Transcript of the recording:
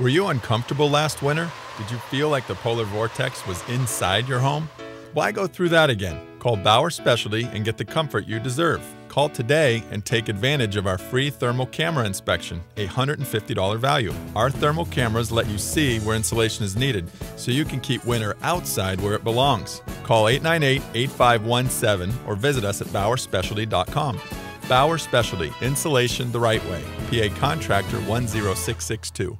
Were you uncomfortable last winter? Did you feel like the polar vortex was inside your home? Why go through that again? Call Bauer Specialty and get the comfort you deserve. Call today and take advantage of our free thermal camera inspection, a $150 value. Our thermal cameras let you see where insulation is needed so you can keep winter outside where it belongs. Call 898 8517 or visit us at BauerSpecialty.com. Bauer Specialty, insulation the right way. PA Contractor 10662.